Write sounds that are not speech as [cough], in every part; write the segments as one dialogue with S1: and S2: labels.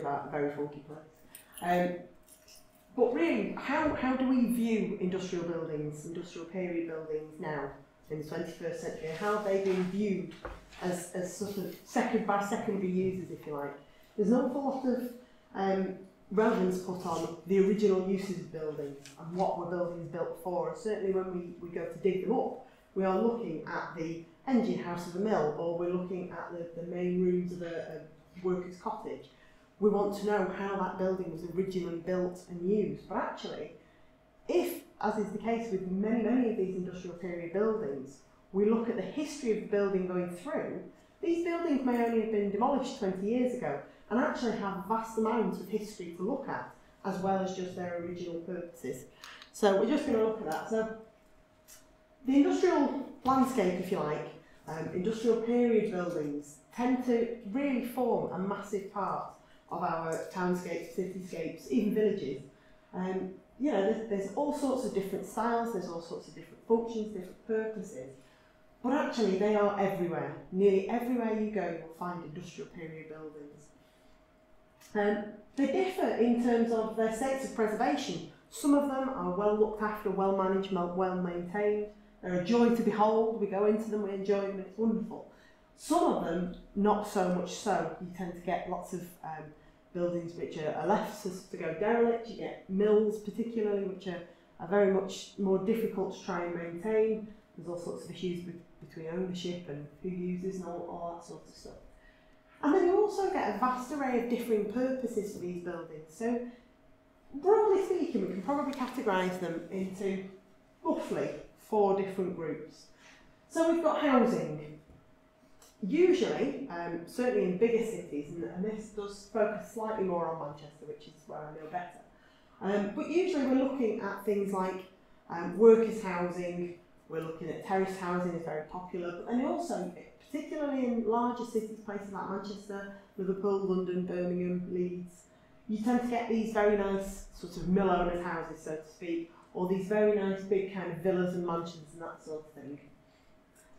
S1: About a very funky place. Um, but really, how, how do we view industrial buildings, industrial period buildings now in the 21st century? How have they been viewed as, as sort of second by secondary users, if you like? There's an awful lot of um, relevance put on the original uses of buildings and what were buildings built for. And certainly when we, we go to dig them up, we are looking at the engine house of a mill or we're looking at the, the main rooms of a, a worker's cottage. We want to know how that building was originally built and used. But actually, if, as is the case with many, many of these industrial period buildings, we look at the history of the building going through, these buildings may only have been demolished 20 years ago and actually have vast amounts of history to look at, as well as just their original purposes. So we're just going to look at that. So the industrial landscape, if you like, um, industrial period buildings tend to really form a massive part of our townscapes, cityscapes, even villages. Um, you know, there's, there's all sorts of different styles, there's all sorts of different functions, different purposes, but actually they are everywhere. Nearly everywhere you go, you'll find industrial period buildings. Um, they differ in terms of their states of preservation. Some of them are well looked after, well managed, well maintained. They're a joy to behold. We go into them, we enjoy them, it's wonderful. Some of them, not so much so. You tend to get lots of um, buildings which are, are left to, to go derelict. You get mills, particularly, which are, are very much more difficult to try and maintain. There's all sorts of issues between ownership and who uses and all, all that sort of stuff. And then you also get a vast array of differing purposes for these buildings. So, broadly speaking, we can probably categorise them into roughly four different groups. So we've got housing. Usually, um, certainly in bigger cities, and, and this does focus slightly more on Manchester, which is where I know better. Um, but usually we're looking at things like um, workers' housing, we're looking at terrace housing is very popular, then also particularly in larger cities, places like Manchester, Liverpool, London, Birmingham, Leeds, you tend to get these very nice sort of mill owners' houses, so to speak, or these very nice big kind of villas and mansions and that sort of thing.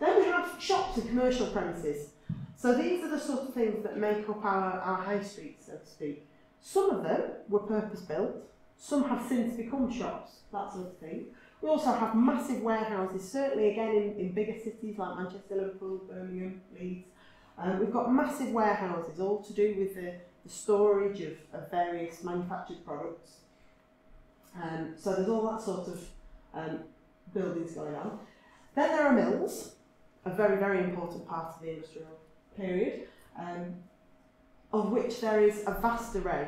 S1: Then we have shops and commercial premises. So these are the sort of things that make up our, our high streets, so to speak. Some of them were purpose built, some have since become shops, that sort of thing. We also have massive warehouses, certainly again in, in bigger cities like Manchester, Liverpool, Birmingham, Leeds. Um, we've got massive warehouses, all to do with the, the storage of, of various manufactured products. Um, so there's all that sort of um, buildings going on. Then there are mills, a very, very important part of the industrial period, um, of which there is a vast array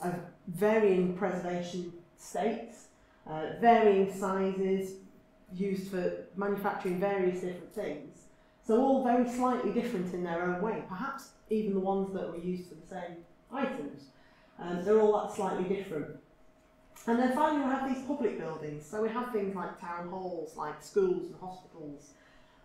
S1: of varying preservation states uh, varying sizes, used for manufacturing various different things. So all very slightly different in their own way, perhaps even the ones that were used for the same items. Um, they're all that slightly different. And then finally we have these public buildings. So we have things like town halls, like schools and hospitals,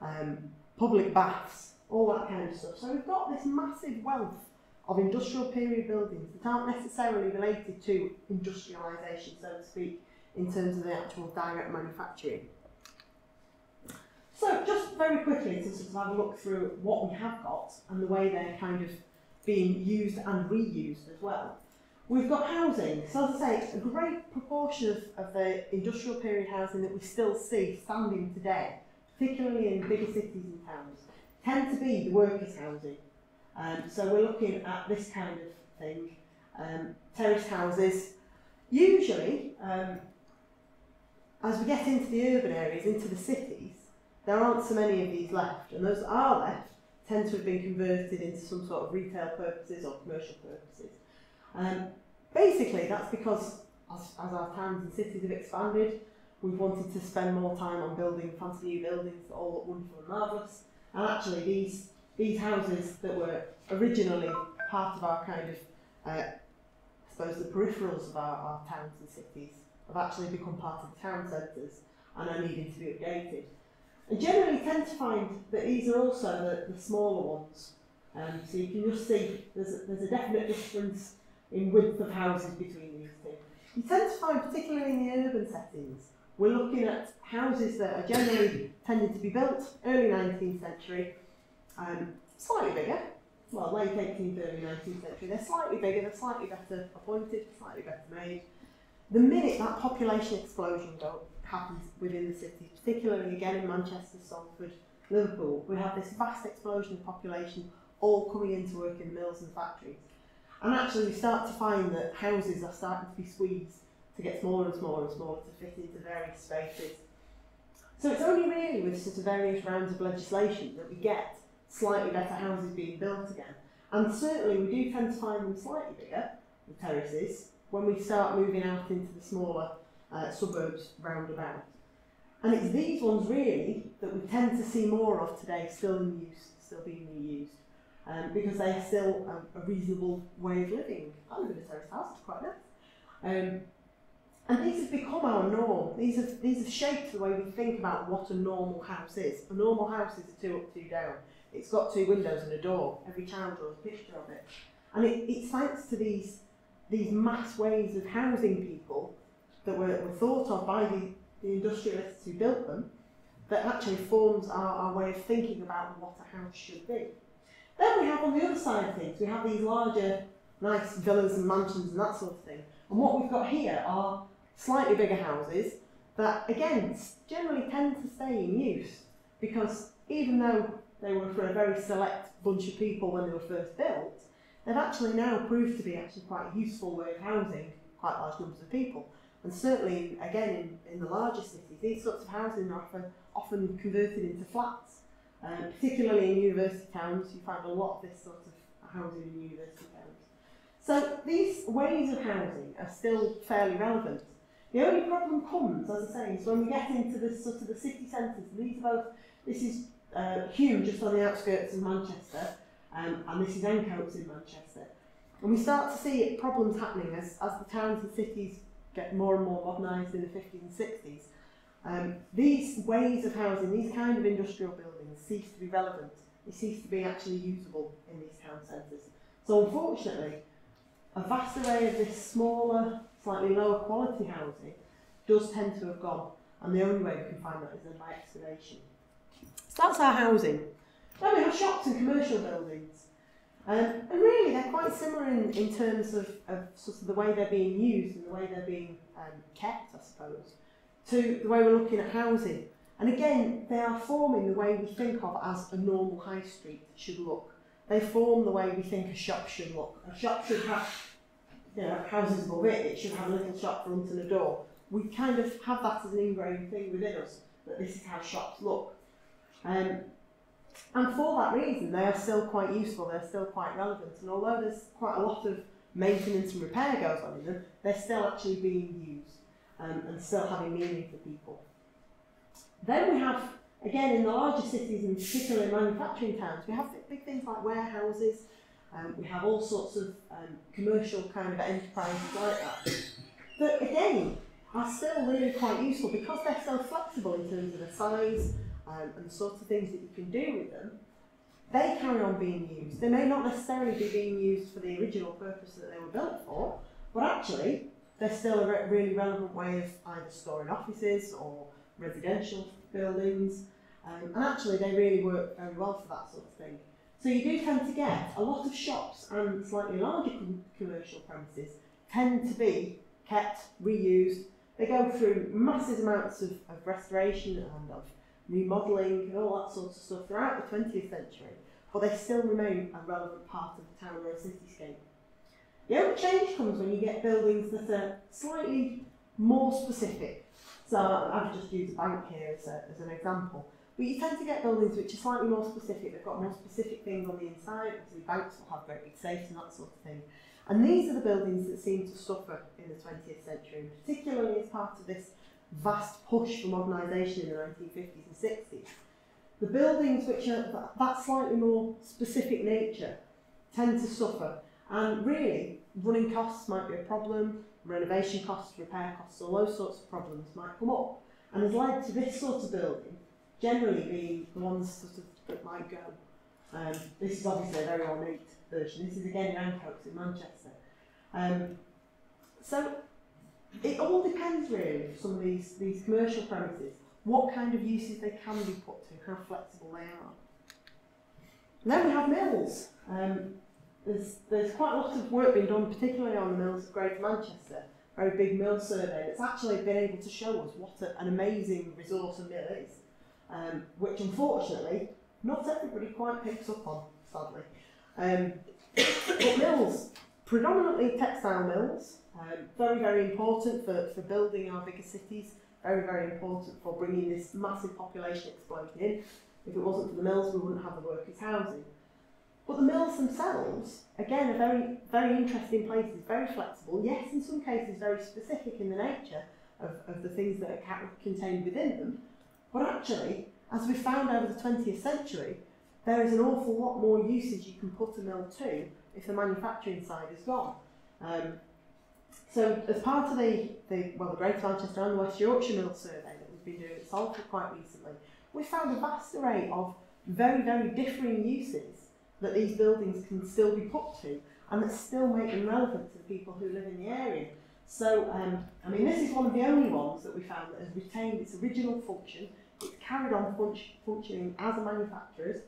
S1: um, public baths, all that kind of stuff. So we've got this massive wealth of industrial period buildings that aren't necessarily related to industrialisation, so to speak, in terms of the actual direct manufacturing. So just very quickly to sort of have a look through what we have got and the way they're kind of being used and reused as well. We've got housing. So as I say, a great proportion of, of the industrial period housing that we still see standing today, particularly in bigger cities and towns, tend to be the workers' housing. Um, so we're looking at this kind of thing, um, terrace houses. Usually, um, as we get into the urban areas, into the cities, there aren't so many of these left, and those that are left tend to have been converted into some sort of retail purposes or commercial purposes. Um, basically, that's because as, as our towns and cities have expanded, we've wanted to spend more time on building fancy new buildings that all look wonderful and marvellous. And actually, these these houses that were originally part of our kind of, uh, I suppose, the peripherals of our, our towns and cities have actually become part of the town centres and are needing to be updated. And generally tend to find that these are also the, the smaller ones. Um, so you can just see there's a, there's a definite difference in width of houses between these two. You tend to find, particularly in the urban settings, we're looking at houses that are generally tended to be built early 19th century, um, slightly bigger, well, late 18th, early 19th century. They're slightly bigger, they're slightly better appointed, slightly better made. The minute that population explosion happens within the city, particularly again in Manchester, Salford, Liverpool, we have this vast explosion of population all coming in to work in mills and factories. And actually we start to find that houses are starting to be squeezed to get smaller and smaller and smaller to fit into various spaces. So it's only really with sort of various rounds of legislation that we get slightly better houses being built again. And certainly we do tend to find them slightly bigger, the terraces, when we start moving out into the smaller uh, suburbs round about. And it's these ones really that we tend to see more of today still in use, still being reused. Um, because they are still a, a reasonable way of living. I live in a terrace house, it's quite nice. Um, and these have become our norm. These have, these have shaped the way we think about what a normal house is. A normal house is a two up, two down. It's got two windows and a door. Every child draws a picture of it. And it, it's thanks to these, these mass ways of housing people that were, were thought of by the, the industrialists who built them that actually forms our, our way of thinking about what a house should be. Then we have on the other side of things, we have these larger, nice villas and mansions and that sort of thing. And what we've got here are slightly bigger houses that, again, generally tend to stay in use because even though they were for a very select bunch of people when they were first built, they've actually now proved to be actually quite a useful way of housing quite large numbers of people. And certainly, again, in, in the larger cities, these sorts of housing are often, often converted into flats. Um, particularly in university towns, you find a lot of this sort of housing in university towns. So these ways of housing are still fairly relevant. The only problem comes, as I say, is when we get into the sort of the city centres. These are both. This is uh, Hulme, just on the outskirts of Manchester, um, and this is Ancoats in Manchester. And we start to see problems happening as, as the towns and cities get more and more modernised in the 50s and 60s. Um, these ways of housing, these kind of industrial buildings, cease to be relevant. They cease to be actually usable in these town centres. So unfortunately, a vast array of this smaller, slightly lower quality housing does tend to have gone. And the only way we can find that is then by excavation. So that's our housing. Then we have shops and commercial buildings. Um, and really, they're quite similar in, in terms of, of sort of the way they're being used and the way they're being um, kept, I suppose, to the way we're looking at housing. And again, they are forming the way we think of as a normal high street should look. They form the way we think a shop should look. A shop should have you know, houses above it, it should have a little shop front and a door. We kind of have that as an ingrained thing within us, that this is how shops look. Um, and for that reason, they are still quite useful, they're still quite relevant, and although there's quite a lot of maintenance and repair goes on in them, they're still actually being used um, and still having meaning for people. Then we have, again, in the larger cities and particularly manufacturing towns, we have big things like warehouses, um, we have all sorts of um, commercial kind of enterprises like that. That again are still really quite useful because they're so flexible in terms of the size um, and the sorts of things that you can do with them. They carry on being used. They may not necessarily be being used for the original purpose that they were built for, but actually they're still a re really relevant way of either storing offices or residential buildings. Um, and actually they really work very well for that sort of thing. So you do tend to get a lot of shops and slightly larger commercial premises tend to be kept, reused. They go through massive amounts of, of restoration and of remodelling and all that sort of stuff throughout the 20th century, but they still remain a relevant part of the town or a cityscape. The only change comes when you get buildings that are slightly more specific. So I've just used a bank here as, a, as an example. But you tend to get buildings which are slightly more specific. They've got more specific things on the inside. Obviously, banks will have great big safes and that sort of thing. And these are the buildings that seem to suffer in the 20th century, particularly as part of this vast push for modernisation in the 1950s and 60s. The buildings which are that slightly more specific nature tend to suffer. And really, running costs might be a problem, renovation costs, repair costs, all those sorts of problems might come up. And has led to this sort of building generally being the ones sort of that might go. Um, this is obviously a very ornate version. This is again in Ancoats in Manchester. Um, so it all depends really some of these, these commercial premises, what kind of uses they can be put to, how flexible they are. Then we have mills. Um, there's, there's quite a lot of work being done, particularly on the mills of Greater Manchester, very big mill survey that's actually been able to show us what a, an amazing resource a mill is, um, which unfortunately not everybody quite picks up on, sadly. Um, but mills, predominantly textile mills, um, very, very important for, for building our bigger cities, very, very important for bringing this massive population explosion in. If it wasn't for the mills, we wouldn't have the workers' housing. But the mills themselves, again, are very, very interesting places, very flexible. Yes, in some cases, very specific in the nature of, of the things that are contained within them. But actually, as we found over the 20th century, there is an awful lot more usage you can put a mill to if the manufacturing side is gone. Um, so as part of the, the, well, the Greater Manchester and the West Yorkshire Mill survey that we've been doing at Salford quite recently, we found a vast array of very, very differing uses that these buildings can still be put to and that still make them relevant to the people who live in the area. So, um, I mean, this is one of the only ones that we found that has retained its original function. It's carried on fun functioning as a manufacturer's,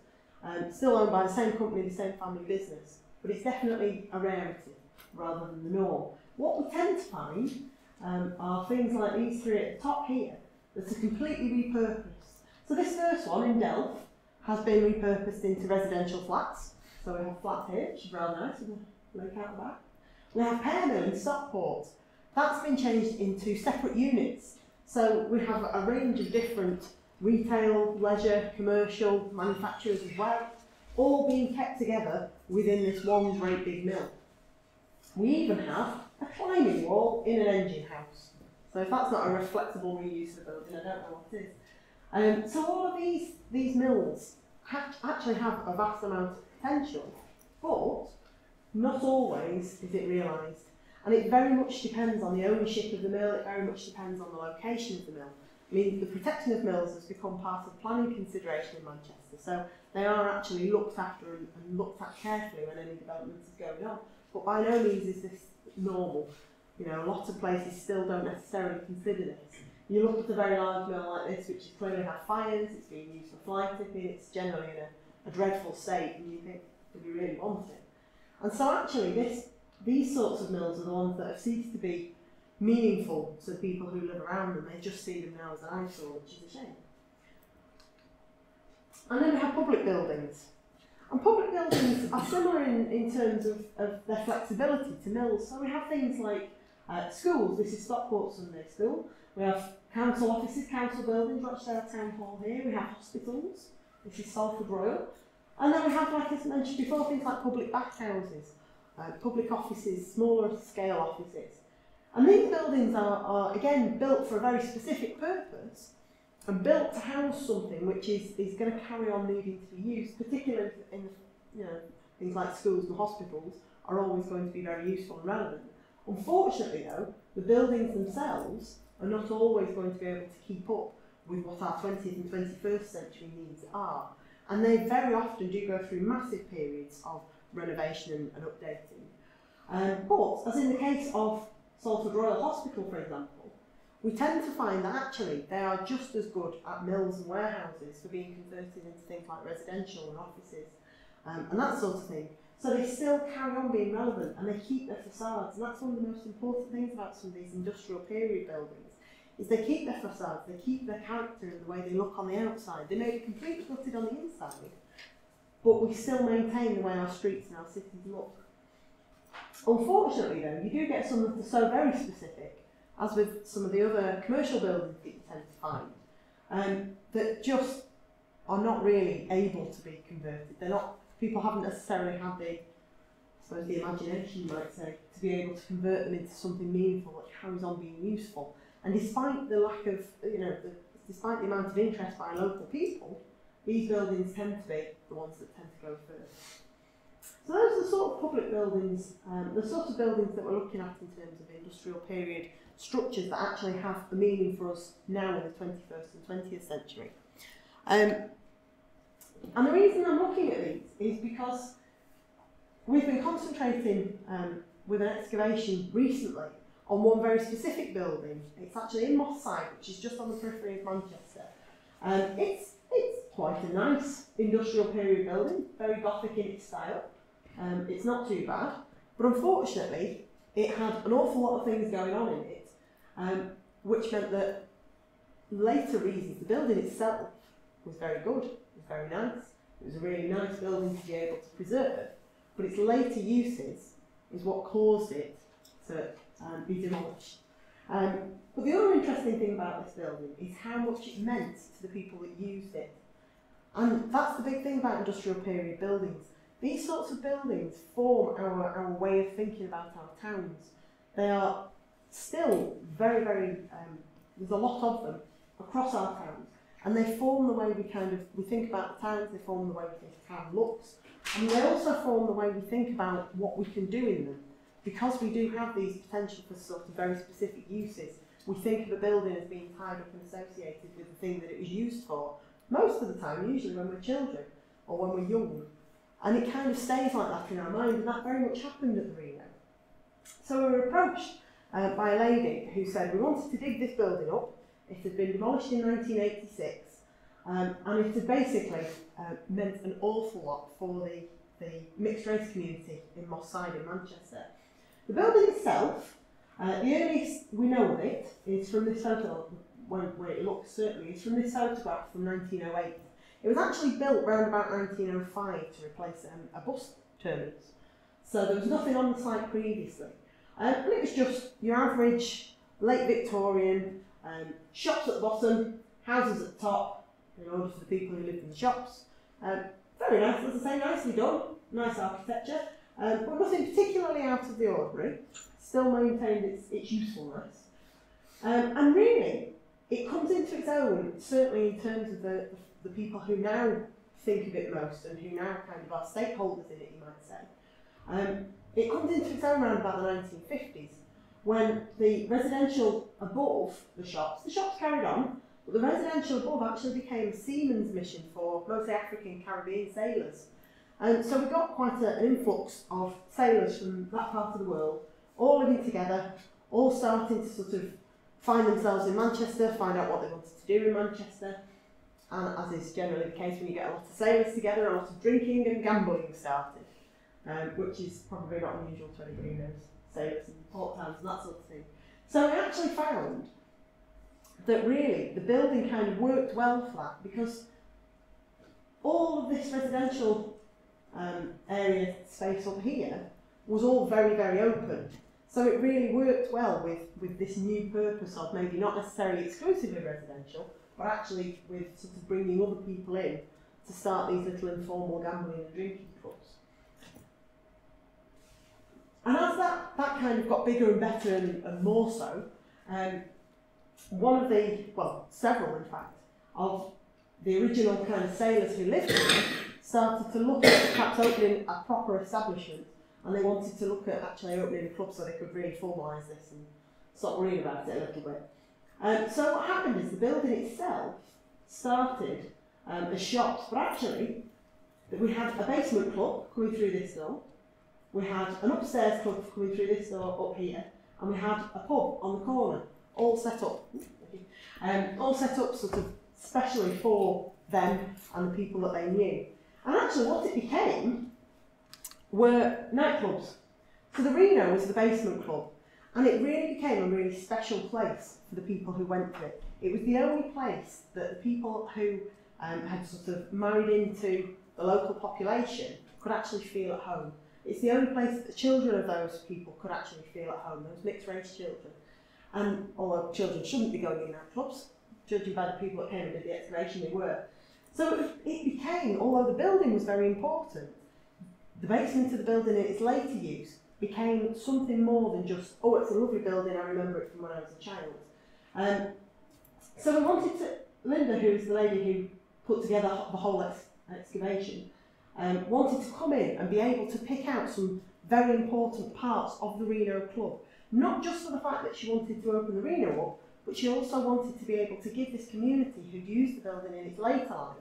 S1: um, still owned by the same company, the same family business, but it's definitely a rarity rather than the norm. What we tend to find um, are things like these three at the top here that are completely repurposed. So this first one in Delph has been repurposed into residential flats. So we have flat here, which is rather nice lake out the back. We have Pear Mill in Stockport. That's been changed into separate units. So we have a range of different retail, leisure, commercial, manufacturers as well, all being kept together within this one great big mill. We even have a climbing wall in an engine house. So if that's not a reflectable reuse of a building, I don't know what is. Um, so all of these, these mills actually have a vast amount of potential, but not always is it realised. And it very much depends on the ownership of the mill, it very much depends on the location of the mill. I mean, the protection of mills has become part of planning consideration in Manchester, so they are actually looked after and, and looked at carefully when any development is going on. But by no means is this normal. You know, a lot of places still don't necessarily consider this. You look at a very large mill like this, which has clearly had fires, it's being used for fly tipping, it's generally in a, a dreadful state, and you think, do we really want it? And so actually, this, these sorts of mills are the ones that have ceased to be meaningful to people who live around them. They just see them now as an eyesore, which is a shame. And then we have public buildings. And public buildings are similar in, in terms of, of their flexibility to mills. So we have things like uh, schools. This is Stockport Sunday School. We have council offices, council buildings, Rochdale Town Hall here. We have hospitals. This is Salford Royal. And then we have, like I mentioned before, things like public bathhouses, uh, public offices, smaller scale offices. And these buildings are, are, again, built for a very specific purpose and built to house something which is, is going to carry on needing to be used, particularly in you know, things like schools and hospitals are always going to be very useful and relevant. Unfortunately, though, the buildings themselves are not always going to be able to keep up with what our 20th and 21st century needs are. And they very often do go through massive periods of renovation and, and updating. Um, but, as in the case of Salford Royal Hospital, for example, we tend to find that actually they are just as good at mills and warehouses for being converted into things like residential and offices um, and that sort of thing. So they still carry on being relevant and they keep their facades. And that's one of the most important things about some of these industrial period buildings, is they keep their facades, they keep their character and the way they look on the outside. They may be completely gutted on the inside, but we still maintain the way our streets and our cities look. Unfortunately though, you do get some that are so very specific, as with some of the other commercial buildings that you tend to find, um, that just are not really able to be converted. They're not people haven't necessarily had the, I suppose, the imagination, you might say, to be able to convert them into something meaningful that carries on being useful. And despite the lack of, you know, the, despite the amount of interest by local people, these buildings tend to be the ones that tend to go first. So those are the sort of public buildings, um, the sort of buildings that we're looking at in terms of industrial period structures that actually have the meaning for us now in the 21st and 20th century. Um, and the reason I'm looking at these is because we've been concentrating um, with an excavation recently on one very specific building. It's actually in Moss Side, which is just on the periphery of Manchester. Um, it's, it's quite a nice industrial period building, very Gothic in its style. Um, it's not too bad, but unfortunately, it had an awful lot of things going on in it, um, which meant that later reasons, the building itself was very good, it was very nice, it was a really nice building to be able to preserve, but its later uses is what caused it to um, be demolished. Um, but the other interesting thing about this building is how much it meant to the people that used it. And that's the big thing about industrial period buildings. These sorts of buildings form our, our way of thinking about our towns. They are still very, very, um, there's a lot of them across our towns. And they form the way we kind of, we think about the towns, they form the way we think the town looks. And they also form the way we think about what we can do in them. Because we do have these potential for sort of very specific uses, we think of a building as being tied up and associated with the thing that it was used for. Most of the time, usually when we're children or when we're young. And it kind of stays like that in our mind, and that very much happened at the Reno. So we were approached uh, by a lady who said, we wanted to dig this building up. It had been demolished in 1986, um, and it had basically uh, meant an awful lot for the, the mixed race community in Moss Side in Manchester. The building itself, uh, the earliest we know of it is from this photo, where, where it looks certainly, is from this photograph from 1908. It was actually built around about 1905 to replace um, a bus terminus. So there was nothing on the site previously. Um, and it was just your average late Victorian um, shops at the bottom, houses at the top, in order for the people who lived in the shops. Um, very nice, as I say, nicely done, nice architecture, um, but nothing particularly out of the ordinary. Still maintained its, its usefulness. Um, and really, it comes into its own, certainly in terms of the, the people who now think of it most and who now kind of are stakeholders in it, you might say. Um, it comes into its own around about the 1950s when the residential above the shops, the shops carried on, but the residential above actually became seamen's mission for mostly African Caribbean sailors. And so we got quite a, an influx of sailors from that part of the world, all living together, all starting to sort of find themselves in Manchester, find out what they wanted to do in Manchester. And as is generally the case when you get a lot of sailors together, a lot of drinking and gambling started, um, which is probably not unusual to anybody who knows sailors and port towns and that sort of thing. So we actually found that really the building kind of worked well for that because all of this residential um, area space up here was all very, very open. So it really worked well with, with this new purpose of maybe not necessarily exclusively residential, but actually with sort of bringing other people in to start these little informal gambling and drinking clubs. And as that, that kind of got bigger and better and, and more so, um, one of the, well, several in fact, of the original kind of sailors who lived here started to look at perhaps opening a proper establishment and they wanted to look at actually opening a club so they could really formalise this and stop worrying about it a little bit. Um, so what happened is the building itself started um, as shops, but actually we had a basement club coming through this door, we had an upstairs club coming through this door up here, and we had a pub on the corner, all set up, [laughs] um, all set up sort of specially for them and the people that they knew. And actually what it became were nightclubs. So the Reno was the basement club, and it really became a really special place for the people who went to it. It was the only place that the people who um, had sort of married into the local population could actually feel at home. It's the only place that the children of those people could actually feel at home, those mixed race children. And although children shouldn't be going in nightclubs, judging by the people that came and did the excavation, they were. So it became, although the building was very important, the basement of the building in its later use became something more than just, oh, it's a lovely building, I remember it from when I was a child. Um, so we wanted to, Linda, who's the lady who put together the whole ex excavation, um, wanted to come in and be able to pick out some very important parts of the Reno Club. Not just for the fact that she wanted to open the Reno up, but she also wanted to be able to give this community who'd used the building in its later life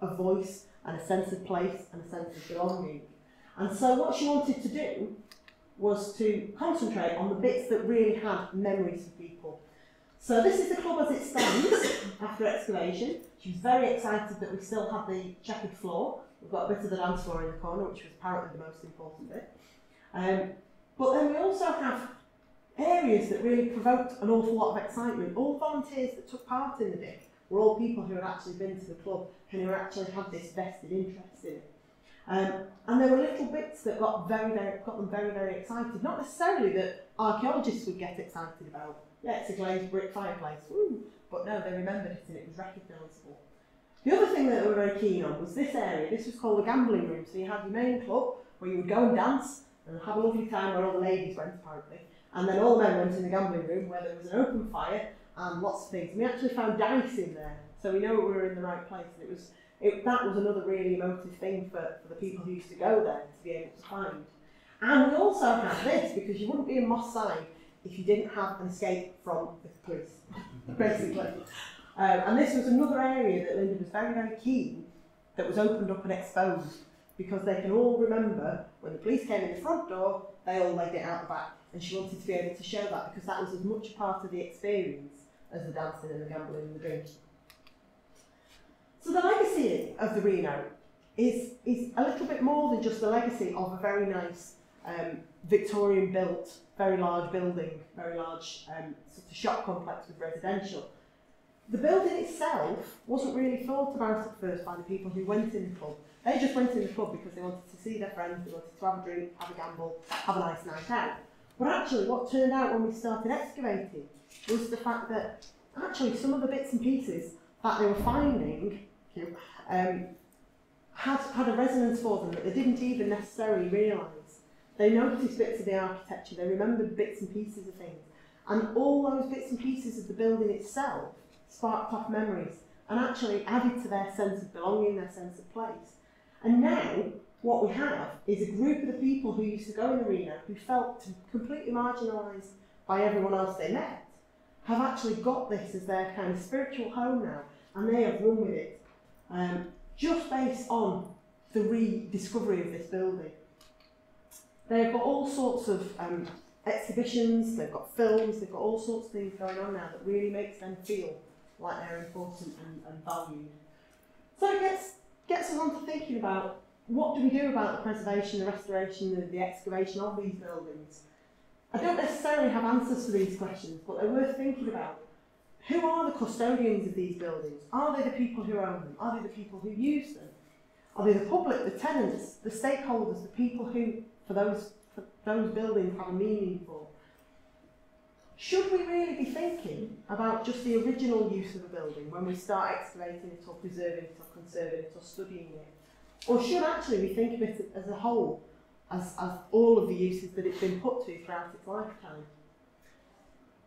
S1: a voice and a sense of place and a sense of belonging. And so what she wanted to do was to concentrate on the bits that really had memories for people. So this is the club as it stands [coughs] after excavation. She was very excited that we still had the checkered floor. We've got a bit of the dance floor in the corner, which was apparently the most important bit. Um, but then we also have areas that really provoked an awful lot of excitement. All volunteers that took part in the day were all people who had actually been to the club and who actually had this vested interest in it. Um, and there were little bits that got very, very, got them very, very excited. Not necessarily that archaeologists would get excited about. Yeah, it's a glazed brick fireplace, woo! But no, they remembered it and it was recognisable. The other thing that they were very keen on was this area. This was called the gambling room. So you had your main club where you would go and dance and have a lovely time where all the ladies went apparently. And then all the men went in the gambling room where there was an open fire and lots of things. And we actually found dice in there. So we know we were in the right place. And it was it, that was another really emotive thing for, for the people who used to go there to be able to find. And we also have this because you wouldn't be in Moss Side if you didn't have an escape from the police, [laughs] basically. Um, and this was another area that Linda was very, very keen that was opened up and exposed because they can all remember when the police came in the front door, they all laid it out the back. And she wanted to be able to show that because that was as much a part of the experience as the dancing and the gambling and the drinking. So the legacy of the Reno is, is a little bit more than just the legacy of a very nice um, Victorian built, very large building, very large um, sort of shop complex with residential. The building itself wasn't really thought about at first by the people who went in the pub. They just went in the pub because they wanted to see their friends, they wanted to have a drink, have a gamble, have a nice night out. But actually what turned out when we started excavating was the fact that actually some of the bits and pieces that they were finding you, [laughs] um, had, had a resonance for them that they didn't even necessarily realise. They noticed bits of the architecture, they remembered bits and pieces of things. And all those bits and pieces of the building itself sparked off memories and actually added to their sense of belonging, their sense of place. And now, what we have is a group of the people who used to go in the Reno who felt completely marginalised by everyone else they met, have actually got this as their kind of spiritual home now, and they have run with it um, just based on the rediscovery of this building. They've got all sorts of um, exhibitions, they've got films, they've got all sorts of things going on now that really makes them feel like they're important and, and valued. So it gets, gets us on to thinking about what do we do about the preservation, the restoration, the, the excavation of these buildings. I don't necessarily have answers to these questions, but they're worth thinking about. Who are the custodians of these buildings? Are they the people who own them? Are they the people who use them? Are they the public, the tenants, the stakeholders, the people who, for those, for those buildings, have a meaning for? Should we really be thinking about just the original use of a building when we start excavating it or preserving it or conserving it or studying it? Or should actually we think of it as a whole, as, as all of the uses that it's been put to throughout its lifetime?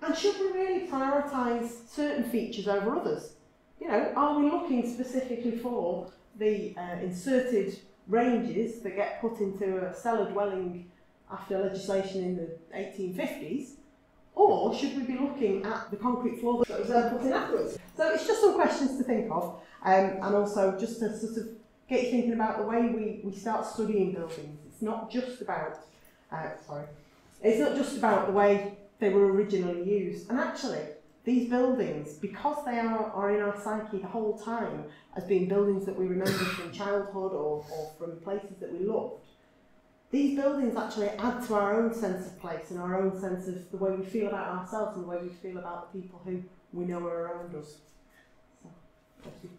S1: And should we really prioritise certain features over others? You know, are we looking specifically for the uh, inserted ranges that get put into a cellar dwelling after legislation in the 1850s? Or should we be looking at the concrete floor that was put in afterwards? So it's just some questions to think of, um, and also just to sort of get you thinking about the way we, we start studying buildings. It's not just about, uh, sorry, it's not just about the way they were originally used. And actually, these buildings, because they are, are in our psyche the whole time as being buildings that we remember from [coughs] childhood or, or from places that we loved, these buildings actually add to our own sense of place and our own sense of the way we feel about ourselves and the way we feel about the people who we know are around us. So, thank you.